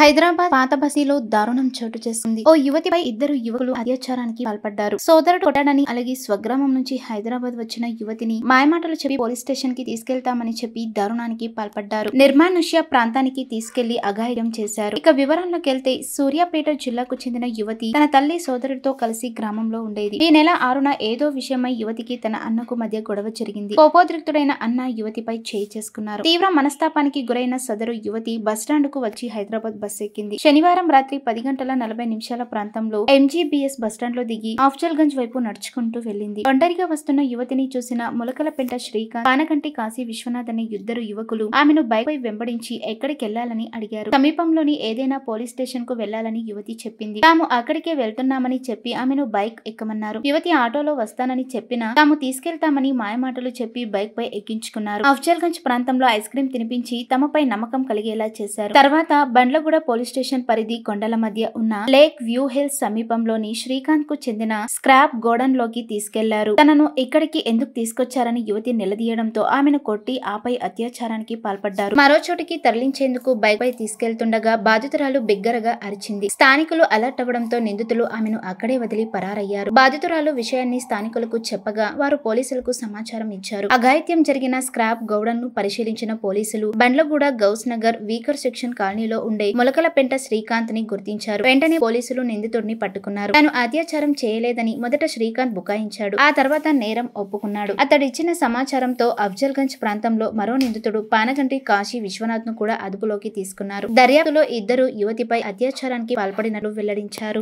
హైదరాబాద్ పాత బసీలో దారుణం చోటు చేసింది ఓ యువతిపై ఇద్దరు యువకులు అత్యాచారానికి పాల్పడ్డారు. సోదరుడు కొట్టాడని అలాగే స్వగ్రామం నుంచి హైదరాబాద్ వచ్చిన యువతిని మాయమాటలు చెప్పి పోలీస్ స్టేషన్కి తీసుకెళ్తామని చెప్పి దారుణానికి పాల్పడ్డారు. నిర్మానుష్య ప్రాంతానికి తీసుకెళ్ళి అఘాయిత్యం చేశారు. ఇక వివరంలోకి వెళ్తే సూర్యాపేట జిల్లాకు చెందిన యువతి తన తల్లి సోదరుడితో కలిసి గ్రామంలో ఉండేది. ఈ నెల ఆరున ఏదో విషయమై యువతికి తన అన్నకు మధ్య గొడవ జరిగింది. కోపోద్రిక్తుడైన అన్న యువతిపై చేయి చేసుకున్నారు. తీవ్ర మనస్తాపానికి గురైన సదరు యువతి బస్టాండ్కు వచ్చి హైదరాబాద్ బస్ ఎక్కింది శనివారం రాత్రి పది గంటల నలభై నిమిషాల ప్రాంతంలో ఎంజీబీఎస్ బస్టాండ్లో దిగి ఆఫ్జల్గంజ్ వైపు నడుచుకుంటూ వెళ్ళింది ఒంటరిగా వస్తున్న యువతిని చూసిన ములకలపెంట శ్రీకాంత్ పానకంటి కాశీ విశ్వనాథ్ అనే ఇద్దరు యువకులు ఆమెను బైక్ పై వెంబడించి ఎక్కడికి వెళ్ళాలని అడిగారు. సమీపంలోని ఏదైనా పోలీస్ స్టేషన్కు వెళ్ళాలని యువతి చెప్పింది. తాము అక్కడికే వెళ్తున్నామని చెప్పి ఆమెను బైక్ ఎక్కమన్నారు. యువతి ఆటోలో వస్తానని చెప్పినా తాము తీసుకెళ్తామని మాయమాటలు చెప్పి బైక్ పై ఎక్కించుకున్నారు. అఫ్జల్గంజ్ ప్రాంతంలో ఐస్ క్రీం తినిపించి తమపై నమ్మకం కలిగేలా చేశారు. తర్వాత బండ్లగూడ పోలీస్ స్టేషన్ పరిధి కొండల మధ్య ఉన్న లేక్ వ్యూ హిల్స్ సమీపంలోని శ్రీకాంత్కు చెందిన స్క్రాప్ గోడన్లోకి తీసుకెళ్ళారు. తనను ఇక్కడికి ఎందుకు తీసుకొచ్చారని యువతి నిలదీయడంతో ఆమెను కొట్టి ఆపై అత్యాచారానికి పాల్పడ్డారు. మరో చోటికి తరలించేందుకు బైక్ పై తీసుకెళ్తుండగా బాధితురాలు బిగ్గరగా అరిచింది. స్థానికులు అలర్ట్ అవ్వడంతో నిందితులు ఆమెను అక్కడే వదిలి పరారయ్యారు. బాధితురాలు విషయాన్ని స్థానికులకు చెప్పగా వారు పోలీసులకు సమాచారం ఇచ్చారు. అఘాయిత్యం జరిగిన స్క్రాప్ గౌడన్ను పరిశీలించిన పోలీసులు బండ్లగూడ గౌస్ నగర్ వీకర్ సెక్షన్ కాలనీలో ఉండే మొలకల పెంట శ్రీకాంత్ని గుర్తించారు. వెంటనే పోలీసులు నిందితుడిని పట్టుకున్నారు. తాను అత్యాచారం చేయలేదని మొదట శ్రీకాంత్ బుకాయించాడు. ఆ తర్వాత నేరం ఒప్పుకున్నాడు. అతడిచ్చిన సమాచారంతో అఫ్జల్గంజ్ ప్రాంతంలో మరో నిందితుడు పానగంటి కాశీ విశ్వనాథ్ను కూడా అదుపులోకి తీసుకున్నారు. దర్యాప్తులో ఇద్దరు యువతిపై అత్యాచారానికి పాల్పడినట్లు వెల్లడించారు.